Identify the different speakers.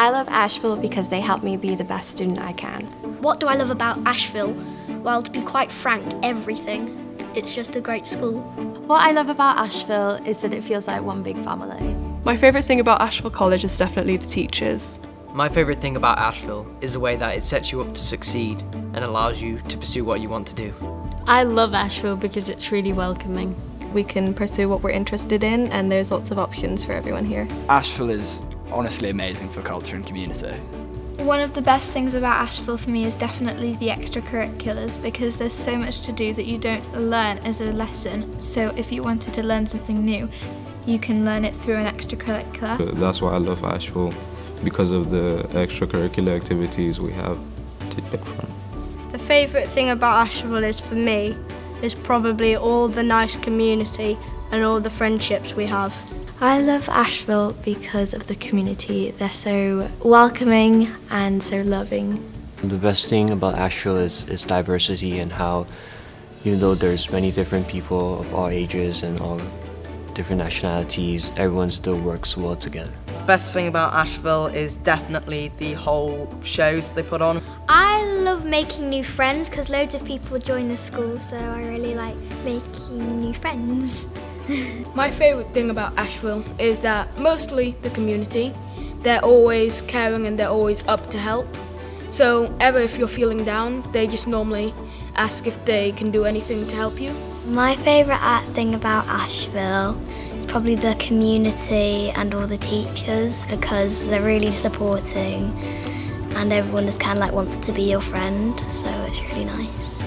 Speaker 1: I love Ashville because they help me be the best student I can.
Speaker 2: What do I love about Ashville? Well, to be quite frank, everything. It's just a great school.
Speaker 3: What I love about Ashville is that it feels like one big family.
Speaker 4: My favourite thing about Ashville College is definitely the teachers.
Speaker 5: My favourite thing about Ashville is the way that it sets you up to succeed and allows you to pursue what you want to do.
Speaker 6: I love Ashville because it's really welcoming.
Speaker 7: We can pursue what we're interested in and there's lots of options for everyone here.
Speaker 8: Ashville is honestly amazing for culture and community.
Speaker 9: One of the best things about Ashville for me is definitely the extracurriculars because there's so much to do that you don't learn as a lesson. So if you wanted to learn something new, you can learn it through an extracurricular.
Speaker 10: That's why I love Ashville because of the extracurricular activities we have to pick from.
Speaker 11: The favourite thing about Ashville is for me is probably all the nice community and all the friendships we have.
Speaker 1: I love Ashville because of the community. They're so welcoming and so loving.
Speaker 12: The best thing about Ashville is its diversity and how even though there's many different people of all ages and all different nationalities, everyone still works well together.
Speaker 13: The best thing about Ashville is definitely the whole shows they put on.
Speaker 2: I love making new friends because loads of people join the school, so I really like making new friends.
Speaker 14: My favourite thing about Ashville is that mostly the community, they're always caring and they're always up to help. So ever if you're feeling down, they just normally ask if they can do anything to help you.
Speaker 2: My favourite thing about Ashville is probably the community and all the teachers because they're really supporting and everyone just kind of like wants to be your friend, so it's really nice.